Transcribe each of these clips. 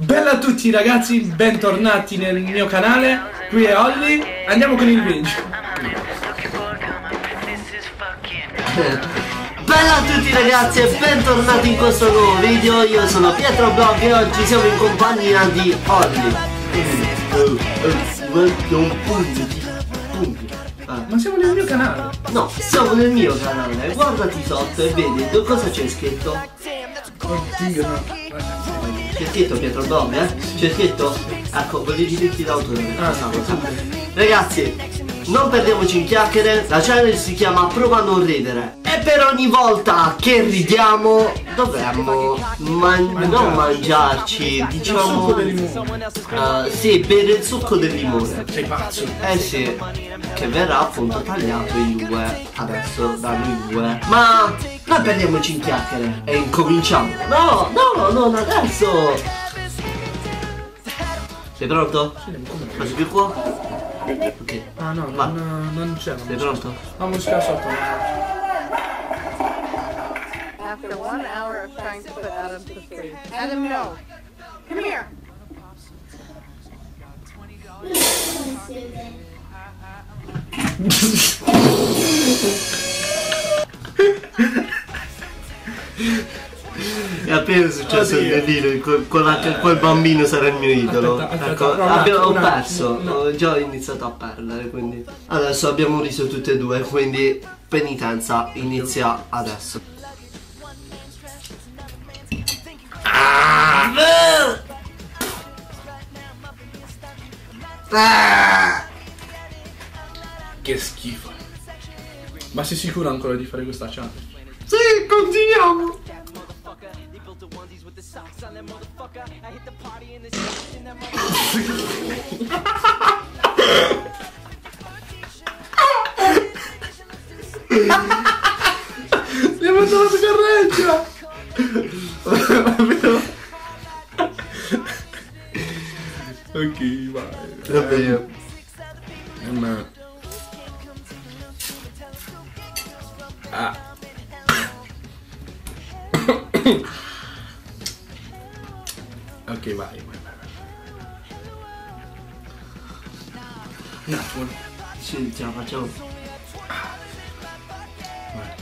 Bella a tutti ragazzi, bentornati nel mio canale, qui è Olli, andiamo con il video. Bella a tutti ragazzi e bentornati in questo nuovo video, io sono Pietro Blog e oggi siamo in compagnia di Olli. Ma siamo nel mio canale. No, siamo nel mio canale, guardati sotto e vedi cosa c'è scritto. Oddio no. C'è scritto Pietro Blog, eh? C'è scritto? Ecco, con i diritti d'autore. Ah, cosa. Ragazzi, non perdiamoci in chiacchiere, la channel si chiama Prova a non ridere. E per ogni volta che ridiamo dovremmo man- non mangiarci, diciamo. eh, sì, bere il succo del limone. Sei pazzo. Eh sì, che verrà appunto tagliato in due adesso da due. Ma non perdiamoci in chiacchiere e incominciamo. No, no, non adesso. Sei pronto? Sì? Passi più qua? Ok. Ah no, Va. non, non c'è. Sei pronto? La musica sotto. After one hour of trying to put Adam to sleep. Adam, no. Come here. È appena successo il Oddio. delirio, con, con anche quel bambino sarà il mio idolo. Aspetta, aspetta, ecco, no, un abbiamo- ho perso, no. ho già iniziato a perdere, quindi. Adesso abbiamo riso tutte e due, quindi penitenza inizia adesso. Ah. Ah. Che schifo. Ma sei sicuro ancora di fare questa challenge? Sì, continuiamo. Mi ha fatto la scarreggia! ok, vai. Va bene. Ma... vai. Un attimo. Sì, ce la facciamo. Vai.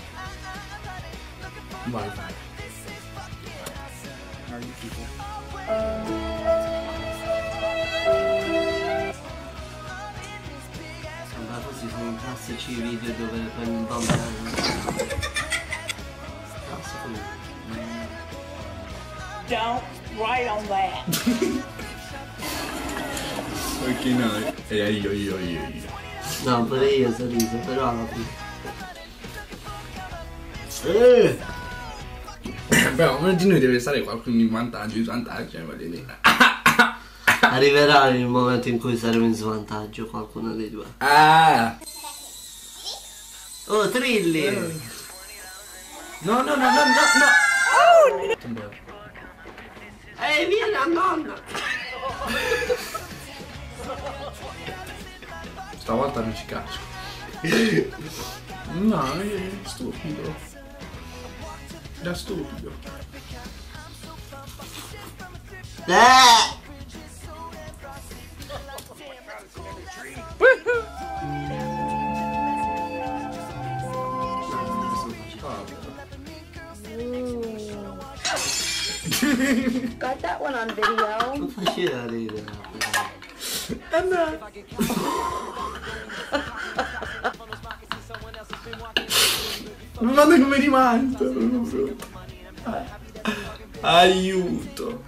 Vai, vai. Sembra così sono i classici video dove prendi un bambino. Cazzo, come- Don't write on that. Ok, no. E io, io, io, io. No, pure io sono riso, però alla fine. Eh, Però uno di noi deve stare qualcuno in vantaggio, in svantaggio, voglio dire. arriverà il momento in cui saremo in svantaggio qualcuno dei due. Ah! Oh, Trilli! No, no, no, no, no, no! Ehi, vieni a nonna! Stavolta non ci casco. No, è stupido. Da stupido. Eh! Got that one on video. Non faceva ridere. Eh no! Guarda come rimane! Aiuto!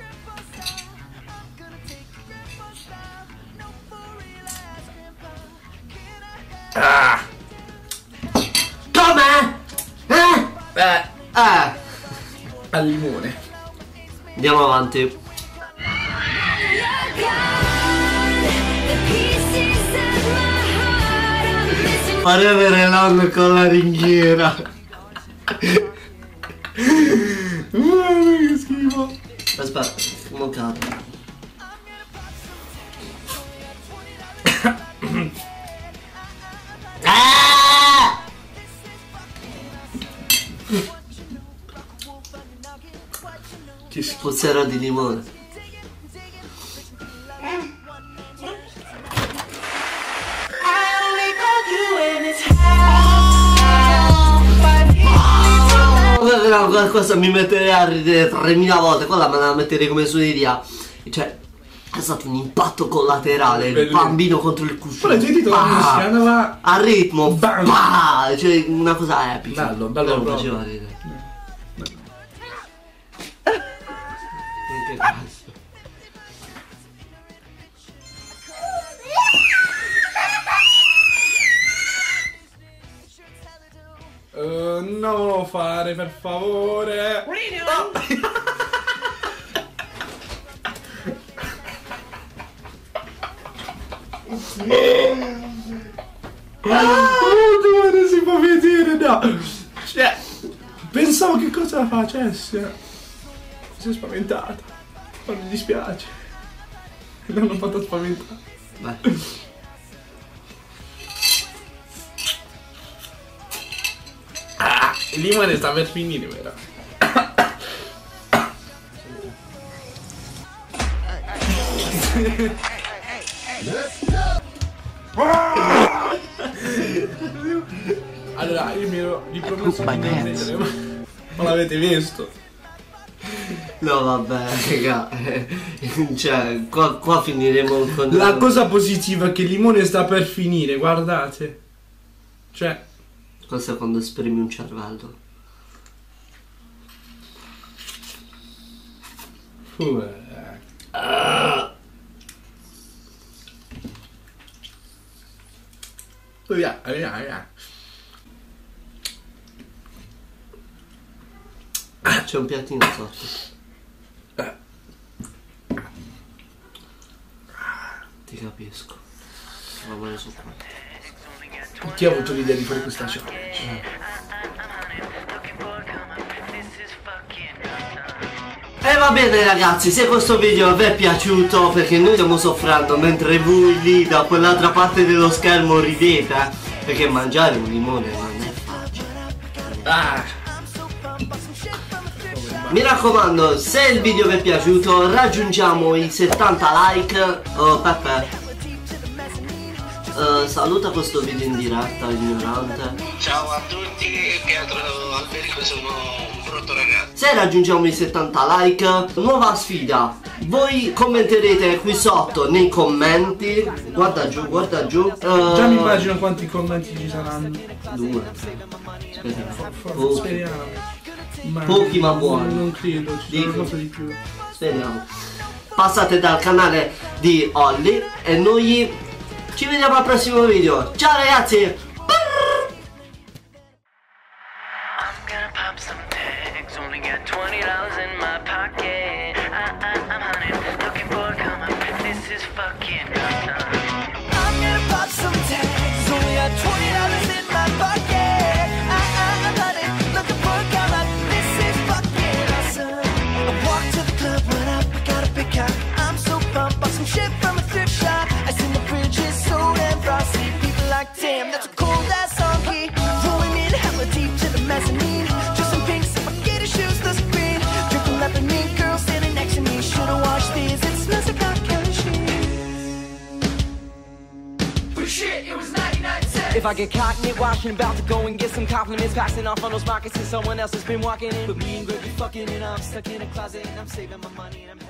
Ah! Come? Eh? Eh! Eh! Al limone. Andiamo avanti. Forever alone con la ringhiera. Mamma che schifo! Aspetta, mo cado. Ah! Che schifo. Puzzerò di limone. No, qualcosa mi metterei a ridere 3000 volte, quella me la metterei come suoneria. Cioè, è stato un impatto collaterale, il bambino contro il cuscino. Però sentito la. A ritmo, Bam! pah! cioè una cosa epica. Bello, bello Però proprio. faceva ridere. Che cazzo. Eh, non lo fare, per favore. Ah, dove non si può vedere, no. Cioè, pensavo che cosa facesse. Si è spaventata. Ma mi dispiace. Non ho fatto spaventare. Vai. Il limone sta per finire, vero? Allora, io mi ero ripromesso di non prendere, ma ma l'avete visto? No vabbè, raga. cioè, qua, qua finiremo con. La cosa positiva è che il limone sta per finire, guardate. Cioè, Questo è quando esprimi un cervello. Via, via, via. C'è un piattino sotto. Ti capisco. Va bene su qua. Chi ha avuto l'idea di fare questa challenge? E va bene ragazzi, se questo video vi è piaciuto perché noi stiamo soffrendo mentre voi lì da quell'altra parte dello schermo ridete perché mangiare un limone non è facile. Ah, Mi raccomando, se il video vi è piaciuto raggiungiamo i 70 like. Oh Peppe. Eh, saluta questo video in diretta, ignorante. Ciao a tutti, Pietro Alberico sono un brutto ragazzo. Se raggiungiamo i 70 like, nuova sfida. Voi commenterete qui sotto nei commenti. Guarda giù, guarda giù. eh, già mi immagino quanti commenti ci saranno. Due. Speriamo. Pochi. speriamo. Ma Pochi ma buoni. Non credo, ci sono Dico. cose di più. Speriamo. Passate dal canale di Olli e noi ci vediamo al prossimo video. Ciao ragazzi! I'm gonna pop some tags, only got twenty dollars in my pocket. I get it, washing, about to go and get some compliments, passing off on those moccasins someone else has been walking in. But me and Greg fucking and I'm stuck in a closet and I'm saving my money and I'm